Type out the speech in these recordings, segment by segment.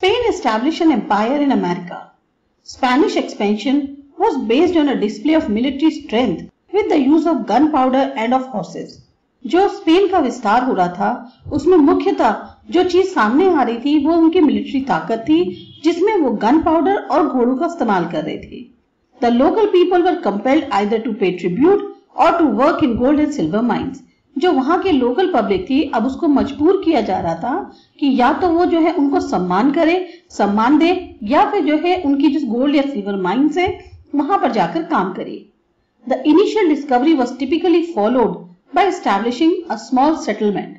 Spain established an empire in America. Spanish expansion was based on a display of military strength with the use of gunpowder and of horses. जो Spain का विस्तार हो रहा था उसमें मुख्यतः जो चीज़ सामने आ रही थी वो उनकी मिलिट्री ताकत थी जिसमें वो गन पाउडर और घोड़ों का इस्तेमाल कर रहे थे the local people were compelled either to pay tribute और to work in gold and silver mines जो वहाँ के लोकल पब्लिक थी, अब उसको मजबूर किया जा रहा था कि या तो वो जो है उनको सम्मान करे, सम्मान दे, या फिर जो है उनकी जिस गोल्ड या सिल्वर माइंस है, वहाँ पर जाकर काम करे। The initial discovery was typically followed by establishing small settlement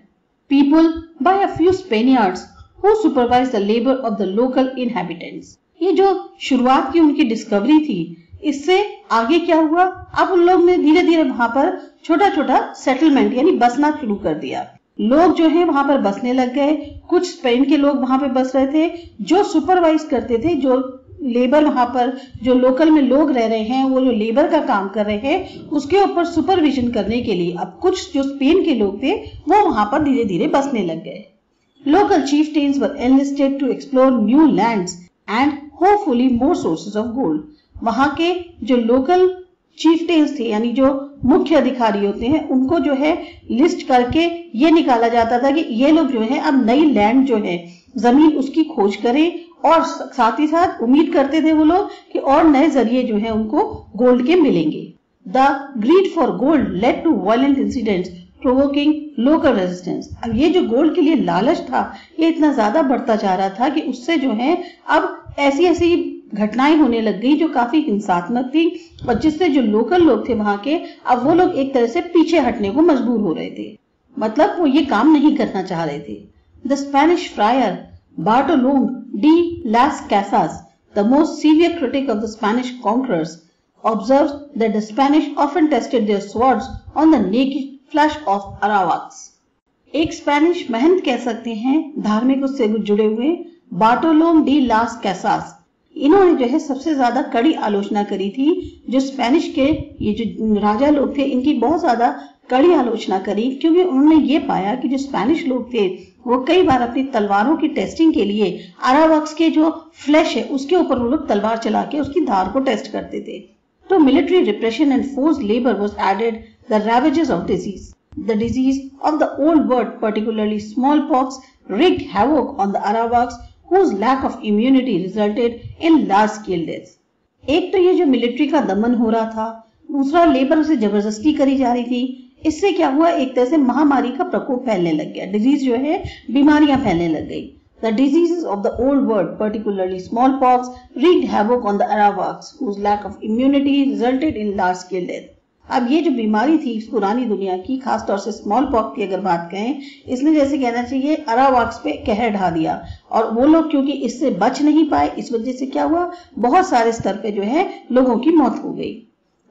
people by a few Spaniards who supervise the labour of the local inhabitants ये जो शुरुआत की उनकी डिस्कवरी थी, इससे आगे क्या हुआ? अब उन लोग ने धीरे धीरे वहाँ पर छोटा छोटा सेटलमेंट यानी बसना शुरू कर दिया। लोग जो है, वहाँ पर बसने लग गए। कुछ स्पेन के लोग वहाँ पे बस रहे थे, जो सुपरवाइज करते थे, जो लेबर वहाँ पर, जो लोकल में लोग रह रहे हैं, वो जो लेबर का काम कर रहे हैं, उसके ऊपर सुपरविजन करने के लिए अब कुछ जो स्पेन के लोग थे, वो वहाँ पर धीरे धीरे बसने लग गए। Local chieftains were enlisted to explore new lands and hopefully more sources of gold वहाँ के जो लोकल चीफटेन्स थे, यानी जो मुख्य अधिकारी होते हैं, उनको जो है लिस्ट करके ये निकाला जाता था कि ये लोग जो है, अब नई लैंड जो है, ज़मीन उसकी खोज करें, और साथ ही साथ उम्मीद करते थे वो लोग कि और नए ज़रिए जो है, उनको गोल्ड के मिलेंगे। The greed for gold led to violent incidents, provoking local resistance. अब ये जो गोल्ड के लिए लालच था, ये इतना ज़्यादा बढ़ता जा रहा था कि उससे जो है, अब ऐसी ऐसी घटनाएँ होने लग गई जो काफ़ी हिंसात्मक थी और जिससे जो लोकल लोग थे वहाँ के, अब वो लोग एक तरह से पीछे हटने को मजबूर हो रहे थे मतलब वो ये काम नहीं करना चाह रहे थे the Spanish friar Bartolome de las Casas the most severe critic of the Spanish conquerors observes that the Spanish often tested their swords on the naked flesh of Arawaks. एक स्पेनिश महंत कह सकते हैं, धार्मिक उससे जुड़े हुए बाटोलोम डी लास कैसास इन्होंने जो है सबसे ज़्यादा कड़ी आलोचना करी थी। जो स्पेनिश के, ये जो राजा लोग थे, इनकी बहुत ज़्यादा कड़ी आलोचना करी, क्योंकि उन्होंने ये पाया कि जो स्पेनिश लोग थे, वो कई बार अपनी तलवारों की टेस्टिंग के लिए आरावक्स के जो फ्लैश है, उसके ऊपर वो लोग तलवार चला के उसकी धार को टेस्ट करते थे। तो military repression and force labour was aided the ravages of disease the disease of the old world particularly smallpox wreak havoc on the Arawaks whose lack of immunity resulted in large scale deaths. एक तो ये जो military का दमन हो रहा था दूसरा labour से ज़बरदस्ती करी जा रही थी इससे क्या हुआ एक तरह से महामारी का प्रकोप फैलने लग गया डिज़ीज़ जो है बीमारियाँ फैलने लग गई The diseases of the old world, particularly smallpox, wreaked havoc on the Arawaks, whose lack of immunity resulted in large-scale death. अब ये जो बीमारी थी पुरानी दुनिया की, खासतौर से स्मॉल पॉक्स की अगर बात कहें, इसने जैसे कहना चाहिए अरावाक्स पे कहर ढा दिया। और वो लोग क्योंकि इससे बच नहीं पाए, इस वजह से क्या हुआ? बहुत सारे स्तर पे जो है, लोगों की मौत हो गई।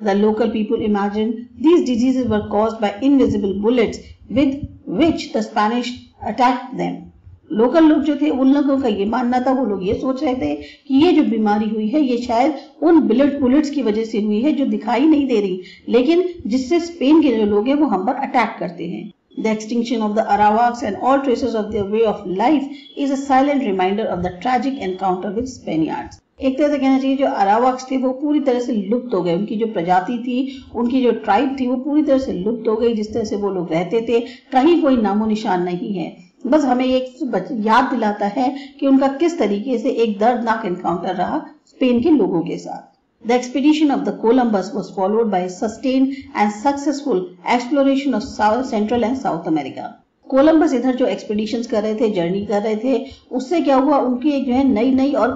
The local people imagined these diseases were caused by invisible bullets with which the Spanish attacked them. Local लोग जो थे, उन लोगों का ये मानना था, वो लोग ये सोच रहे थे कि ये जो बीमारी हुई है, ये शायद उन बुलेट बुलेट्स की वजह से हुई है, जो दिखाई नहीं दे रही। लेकिन जिससे स्पेन के जो लोग हैं, वो हम पर अटैक करते हैं। The extinction of the Arawaks and all traces of their way of life is a silent reminder of the tragic encounter with Spaniards. एक तरह से कहना चाहिए, जो अरावाक्स थे, वो पूरी तरह से लुप्त हो गए। उनकी जो प्रजाति थी, उनकी जो ट्राइब थी, वो पूरी तरह से लुप्त हो गई, जिस तरह से वो लोग रहते थे। कहीं कोई नामो निशान नहीं है। बस हमें एक याद दिलाता है कि उनका किस तरीके से एक दर्दनाक एनकाउंटर रहा स्पेन के लोगों के साथ। The expedition of the Columbus was followed by sustain and successful exploration of south central and south America Columbus इधर जो एक्सपीडिशन कर रहे थे जर्नी कर रहे थे, उससे क्या हुआ? उनकी एक जो है नई नई और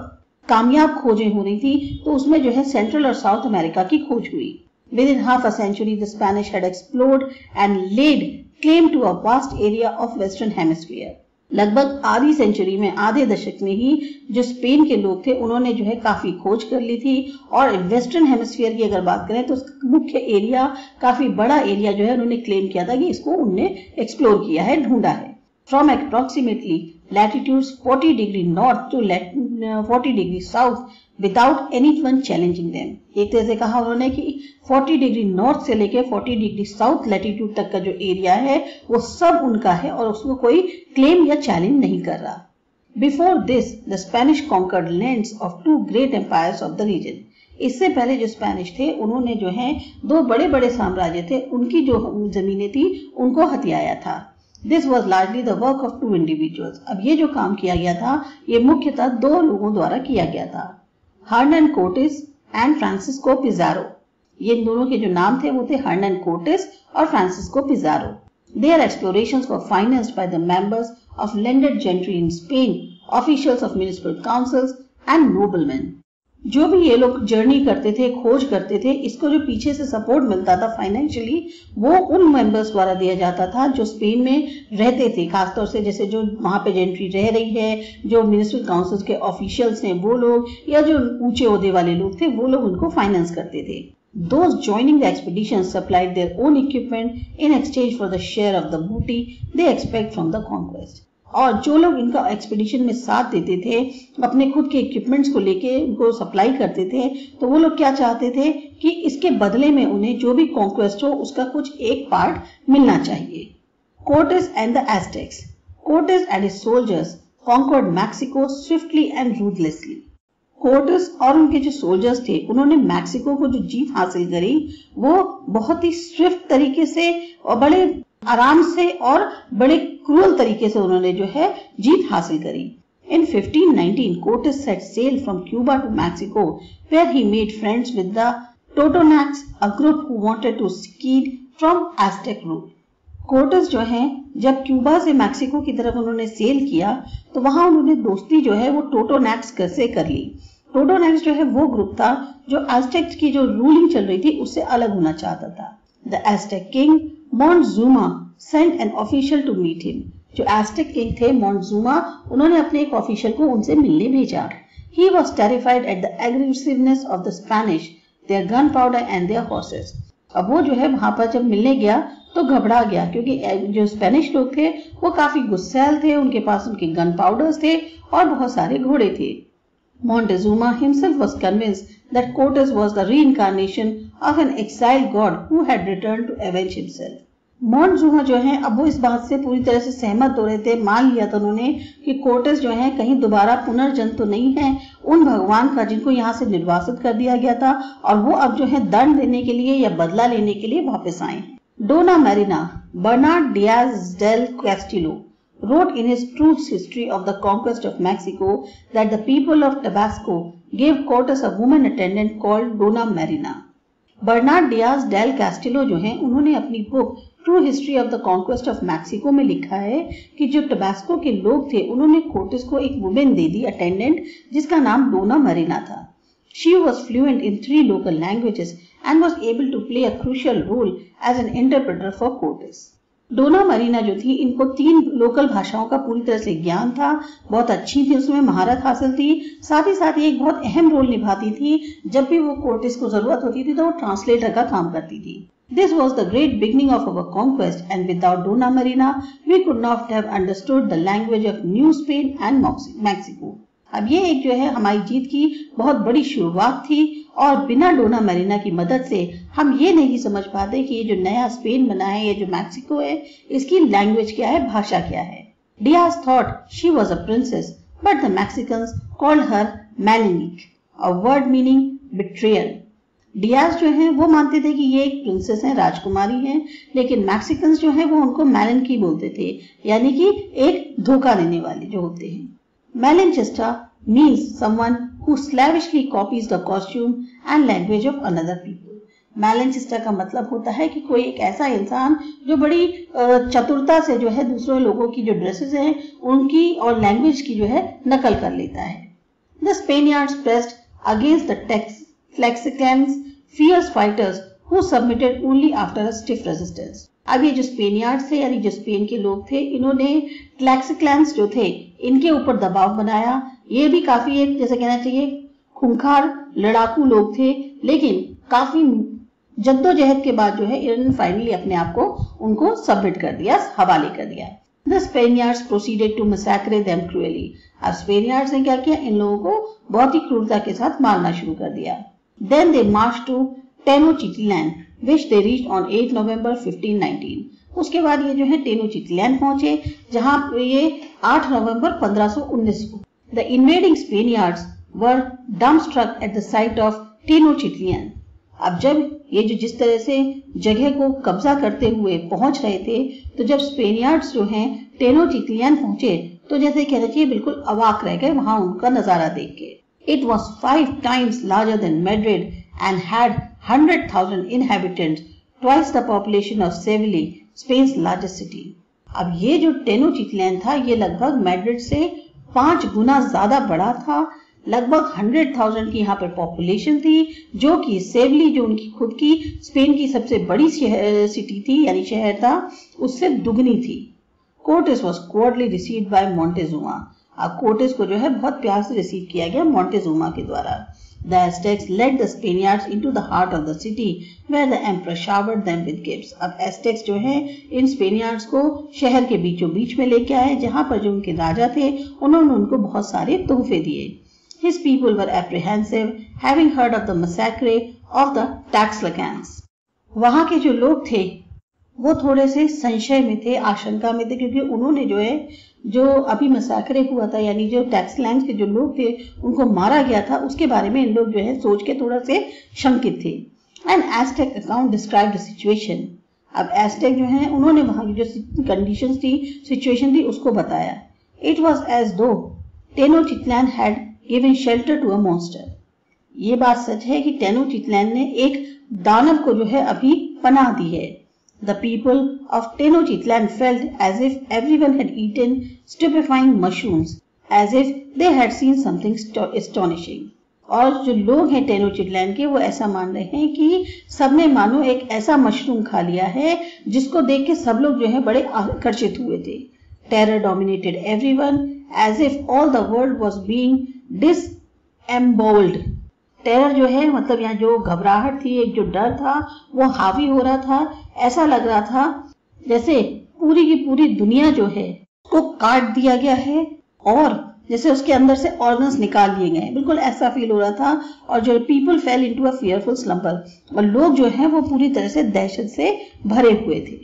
कामयाब खोजें हो रही थी तो उसमें जो है सेंट्रल और साउथ अमेरिका की खोज हुई। Within half a century the Spanish had explored and laid claim to a vast area of western hemisphere लगभग आधी सेंचुरी में, आधे दशक में ही जो स्पेन के लोग थे, उन्होंने जो है काफ़ी खोज कर ली थी। और वेस्टर्न हेमिस्फीयर की अगर बात करें तो मुख्य एरिया काफ़ी बड़ा एरिया जो है, उन्होंने क्लेम किया था कि इसको उन्होंने एक्सप्लोर किया है, ढूंढा है। From approximately latitudes 40 degree north to 40 degree south without anyone challenging them. एक तरह से कहा उन्होंने कि 40 डिग्री नॉर्थ से लेके 40 डिग्री साउथ लैटिट्यूड तक का जो एरिया है, वो सब उनका है और उसको कोई क्लेम या चैलेंज नहीं कर रहा। Before this the Spanish conquered lands of two great empires of the region इससे पहले जो स्पेनिश थे, उन्होंने जो है, दो बड़े बड़े साम्राज्य थे, उनकी जो जमीनें थी, उनको हथियाया था। This was largely the work of two individuals अब ये जो काम किया गया था ये मुख्यतः दो लोगों द्वारा किया गया था Hernan Cortes and Francisco Pizarro ये दोनों के जो नाम थे वो थे हर्नन कोटिस और Francisco Pizarro explorations were financed by the members of landed gentry in Spain, officials of municipal councils and noblemen. जो भी ये लोग जर्नी करते थे, खोज करते थे, इसको जो पीछे से सपोर्ट मिलता था फाइनेंशियली वो उन मेंबर्स द्वारा दिया जाता था जो स्पेन में रहते थे खासतौर से जैसे जो वहाँ पे जेंट्री रह रही है, जो म्यूनिसिपल काउंसिल के ऑफिशियल्स हैं वो लोग, या जो ऊँचे उहदे वाले लोग थे, वो लोग उनको फाइनेंस करते थे Those joining the expedition supplied their own equipment in exchange for the share of the booty they expect from the conquest. और जो लोग इनका एक्सपीडिशन में साथ देते थे, अपने खुद के इक्विपमेंट्स को लेके उनको सप्लाई करते थे तो वो लोग क्या चाहते थे कि इसके बदले में उन्हें जो भी कॉन्क्वेस्ट हो, उसका कुछ एक पार्ट मिलना चाहिए। Cortes and the Aztecs Cortes and soldiers conquered Mexico swiftly and ruthlessly Cortes और उनके जो सोल्जर्स थे, उन्होंने मैक्सिको को जो जीत हासिल करी, वो बहुत ही स्विफ्ट तरीके से और बड़े आराम से और बड़े क्रूअल तरीके से उन्होंने जो है जीत हासिल करी। In 1519, Cortes set sail from Cuba to Mexico, where he made friends with the Totonacs, a group who wanted to secede from Aztec rule. Cortes जो है जब क्यूबा से मैक्सिको की तरफ़ उन्होंने सेल किया तो वहाँ उन्होंने दोस्ती जो है वो टोटोनैक्स से कर ली। टोटोनैक्स जो है वो ग्रुप था जो एस्टेक की जो रूलिंग चल रही थी उससे अलग होना चाहता था। The Aztec king Montezuma sent an official to meet him जो एस्टेक किंग थे मॉन्टजूमा उन्होंने अपने एक ऑफिशियल को उनसे मिलने भेजा। He was terrified at the aggressiveness of the Spanish their gunpowder and their horses अब वो जो है, वहाँ पर जब मिलने गया तो घबरा गया, क्योंकि जो स्पेनिश लोग थे, वो काफ़ी गुस्सैल थे, उनके पास उनके गन पाउडर्स थे और बहुत सारे घोड़े थे। Montezuma himself was convinced that Cortes was the reincarnation of an exiled god who had returned to avenge himself. मॉन्ट जूहा जो है, अब वो इस बात से पूरी तरह से सहमत हो रहे थे, मान लिया था उन्होंने कि कोर्टस जो है, कहीं दोबारा पुनर्जन्म तो नहीं है, उन भगवान का जिनको यहाँ से निर्वासित कर दिया गया था, और वो अब जो है, दंड देने के लिए या बदला लेने के लिए वापस आए Dona Marina, Bernard Diaz del Castillo wrote in his truth history of the conquest of Mexico that the people of Tabasco gave Cortes a women attendant called Dona Marina Bernard Diaz del Castillo जो हैं, उन्होंने अपनी book true history of the conquest of Mexico में लिखा है कि जो Tabasco के लोग थे, उन्होंने कोर्टिस को एक वुमेन दे दी अटेंडेंट जिसका नाम डोना मरीना था। She was fluent in three local languages and was able to play a crucial role as an interpreter for Cortes Dona Marina जो थी इनको तीन लोकल भाषाओं का पूरी तरह से ज्ञान था बहुत अच्छी थी उसमें महारत हासिल थी साथ ही साथ ये एक बहुत अहम रोल निभाती थी जब भी वो कोर्टिस को ज़रूरत होती थी तो वो ट्रांसलेटर का काम करती थी This was the great beginning of our conquest and without Dona Marina, we could not have understood the language of New Spain and Mexico. अब ये एक जो है हमारी जीत की बहुत बड़ी शुरुआत थी और बिना डोना मरीना की मदद से हम ये नहीं समझ पाते कि ये जो नया स्पेन बना है, ये जो मैक्सिको है, इसकी लैंग्वेज क्या है, भाषा क्या है। Diaz thought she was a princess but the Mexicans called her Malinche a word meaning betrayal Diaz जो है, वो मानते थे कि ये एक प्रिंसेस है, राजकुमारी है, लेकिन मैक्सिकन्स जो है, वो उनको मैलन की बोलते थे, यानी कि एक धोखा देने वाले जो होते हैं। Malinchista means someone who slavishly copies the costume and language of another people. Malinchista का मतलब होता है कि कोई एक ऐसा इंसान जो बड़ी चतुरता से जो है दूसरे लोगों की जो ड्रेसेस हैं, उनकी और लैंग्वेज की जो है नकल कर लेता है the Spaniards pressed against the Tlaxcalans fierce fighters who submitted only after a stiff resistance अब ये जो स्पेनियार्ड थे यानी जो स्पेन के लोग थे, इन्होंने क्लैक्सिक्लैंस जो थे, इनके ऊपर दबाव बनाया ये भी काफ़ी एक, जैसे कहना चाहिए, खूंखार, लड़ाकू लोग थे, लेकिन काफ़ी जद्दोजहद के बाद जो है इन्होंने फाइनली अपने आप को उनको सबमिट कर दिया, हवाले कर दिया। The Spaniards proceeded to massacre them cruelly अब स्पेनियार्ड्स ने क्या किया? इन लोगों को बहुत ही क्रूरता के साथ मारना शुरू कर दिया। Then they march to Tenochtitlan which they reached on 8 November 1519. उसके बाद ये जो है टेनोचिटलैन पहुँचे, जहाँ ये 8 नवंबर 1519 को। The invading Spaniards were dumbstruck at the sight of Tenochtitlan अब जब ये जो जिस तरह से जगह को कब्जा करते हुए पहुँच रहे थे तो जब स्पेनियार्ड्स जो हैं टेनोचिटलियन पहुँचे तो जैसे कहना चाहिए, बिल्कुल अवाक रह गए वहाँ उनका नज़ारा देख के। It was five times larger than Madrid and had hundred thousand inhabitants twice the population of Seville Spain largest city अब ये जो टेनोचिटलैन था, ये लगभग मैड्रिड से पाँच गुना ज़्यादा बड़ा था। लगभग हंड्रेड थाउज़ेंड की यहाँ पर पॉपुलेशन थी, जो कि सेवली जो उनकी खुद की स्पेन की सबसे बड़ी सिटी थी, यानी शहर था, उससे दुगनी थी। Cortes was cordially received by Montezuma Cortes को जो है बहुत प्यार से रिसीव किया गया मोन्टेजुमा के द्वारा। The Aztecs led the Spaniards into the heart of the city where the emperor showered them with gifts. अब Aztecs जो है इन Spaniards को शहर के बीचों बीच में लेके आए जहाँ पर जो उनके राजा थे उन्होंने उनको बहुत सारे तोहफे दिए his people were apprehensive, having heard of the massacre of the Taxlacans. वहाँ के जो लोग थे वो थोड़े से संशय में थे, आशंका में थे, क्योंकि उन्होंने जो है, जो अभी मसाकरे हुआ था, यानी जो टैक्स लैंड के जो लोग थे, उनको मारा गया था, उसके बारे में इन लोग जो है, सोच के थोड़ा से शंकित थे। And Aztec account describe the situation अब एस्टेक जो है, उन्होंने वहाँ की जो कंडीशंस थी सिचुएशन थी, उसको बताया। It was as though Tenochtitlan had giving shelter to a monster ये बात सच है कि टेनोचिटलैन ने एक दानव को जो है, अभी पनाह दी है। The people of Tenochtitlan felt as if everyone had eaten stupefying mushrooms as if they had seen something astonishing और जो लोग हैं टेनोचिटलैंड के, वो ऐसा मान रहे हैं कि सबने मानो एक ऐसा मशरूम खा लिया है, जिसको देख के सब लोग जो है बड़े आकर्षित हुए थे। Terror dominated everyone as if all the world was being disembowelled terror जो है मतलब यहाँ जो घबराहट थी, एक जो डर था, वो हावी हो रहा था, ऐसा लग रहा था जैसे पूरी की पूरी दुनिया जो है को काट दिया गया है और जैसे उसके अंदर से ऑर्गन्स निकाल लिए गए बिल्कुल ऐसा फील हो रहा था और जो people fell into a fearful slumber और लोग जो है, वो पूरी तरह से दहशत से भरे हुए थे।